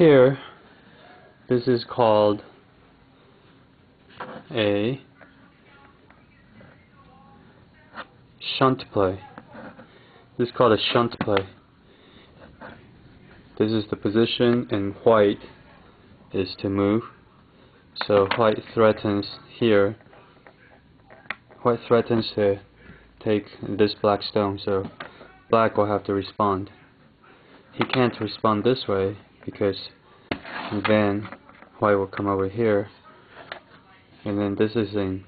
here, this is called a shunt play. This is called a shunt play. This is the position and white is to move. So white threatens here. White threatens to take this black stone, so black will have to respond. He can't respond this way because then white will come over here. And then this is in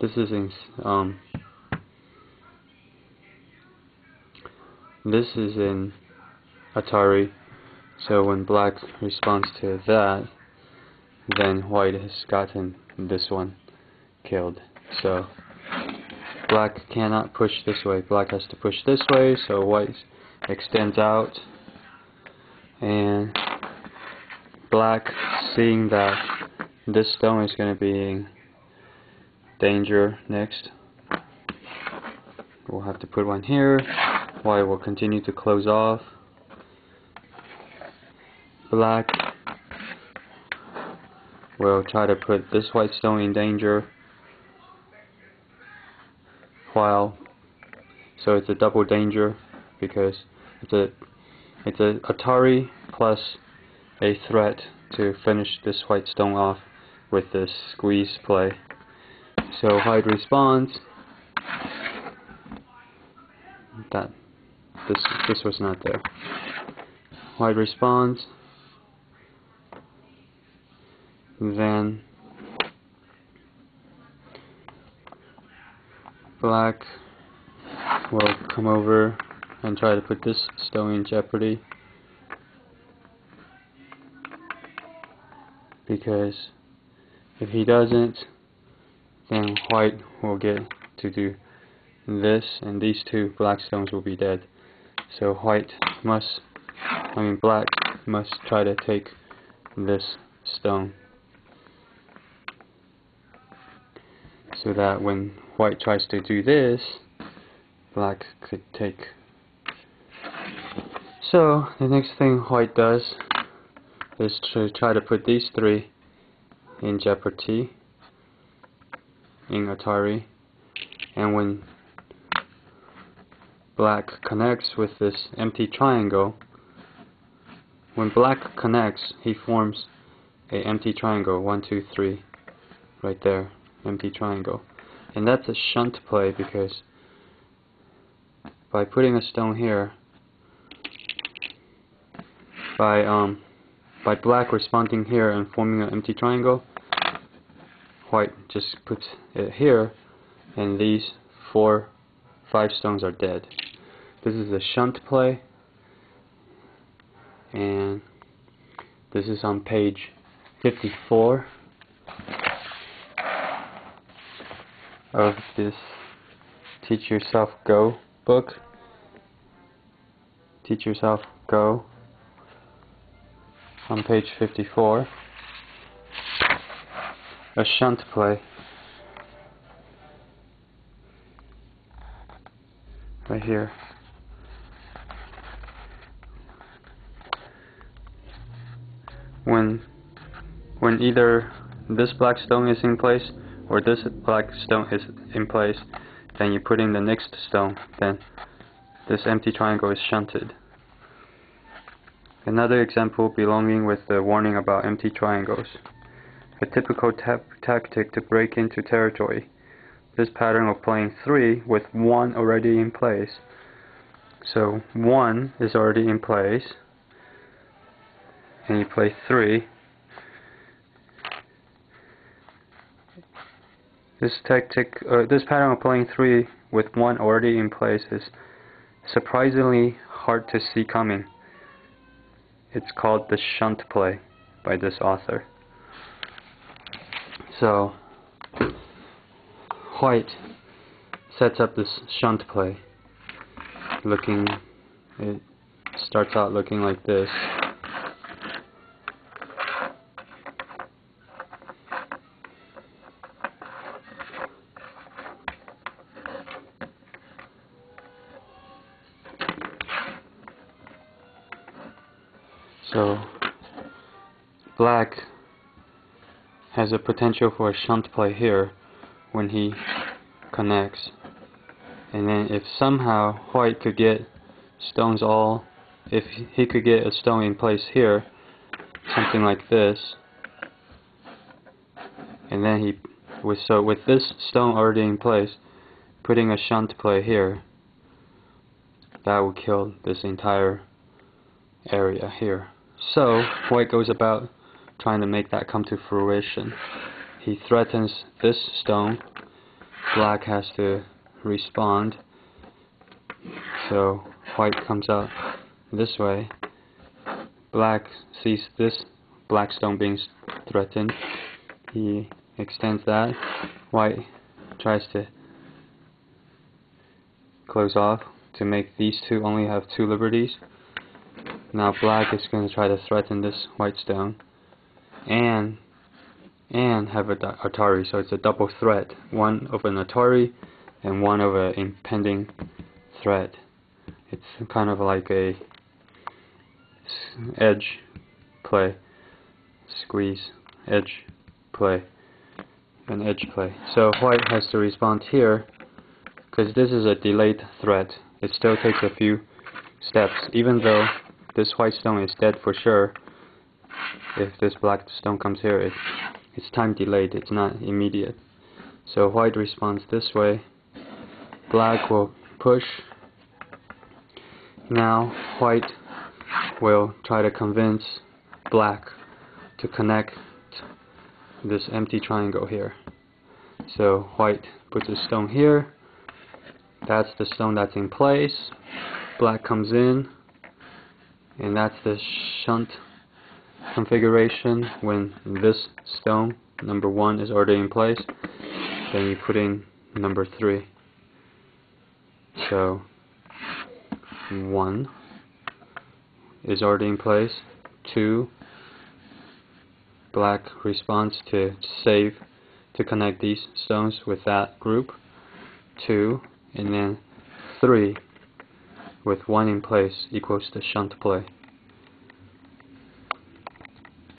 this is in um this is in Atari. So when black responds to that then white has gotten this one killed. So black cannot push this way. Black has to push this way so white extends out and black seeing that this stone is going to be in danger next. We'll have to put one here white will continue to close off. Black. Will try to put this white stone in danger while so it's a double danger because it's a it's a Atari plus a threat to finish this white stone off with this squeeze play. So white responds that this this was not there. White responds then black will come over and try to put this stone in jeopardy. Because if he doesn't then white will get to do this and these two black stones will be dead. So white must I mean black must try to take this stone. So that when white tries to do this black could take so the next thing white does is to try to put these three in jeopardy in Atari. And when black connects with this empty triangle when black connects he forms a empty triangle. One two three right there empty triangle. And that's a shunt play because by putting a stone here by um, by black responding here and forming an empty triangle. White just puts it here and these four five stones are dead. This is a shunt play and this is on page 54 of this Teach Yourself Go book. Teach Yourself Go on page 54 a shunt play. Right here. When when either this black stone is in place or this black stone is in place then you put in the next stone then this empty triangle is shunted Another example belonging with the warning about empty triangles. A typical tactic to break into territory. This pattern of playing 3 with 1 already in place. So 1 is already in place. And you play 3. This tactic, uh, this pattern of playing 3 with 1 already in place is surprisingly hard to see coming. It's called The Shunt Play by this author. So, White sets up this shunt play looking it starts out looking like this So black has a potential for a shunt play here when he connects. And then if somehow white could get stones all, if he could get a stone in place here, something like this, and then he, with so with this stone already in place, putting a shunt play here, that would kill this entire area here. So white goes about trying to make that come to fruition. He threatens this stone. Black has to respond. So white comes out this way. Black sees this black stone being threatened. He extends that. White tries to close off to make these two only have two liberties. Now black is going to try to threaten this white stone and and have a Atari, so it's a double threat. One of an Atari and one of an impending threat. It's kind of like a edge play, squeeze, edge play, an edge play. So white has to respond here because this is a delayed threat. It still takes a few steps, even though this white stone is dead for sure. If this black stone comes here, it, it's time delayed, it's not immediate. So white responds this way. Black will push. Now white will try to convince black to connect this empty triangle here. So white puts a stone here. That's the stone that's in place. Black comes in and that's the shunt configuration. When this stone number one is already in place then you put in number three. So one is already in place. Two black response to save to connect these stones with that group. Two and then three with one in place equals the shunt play.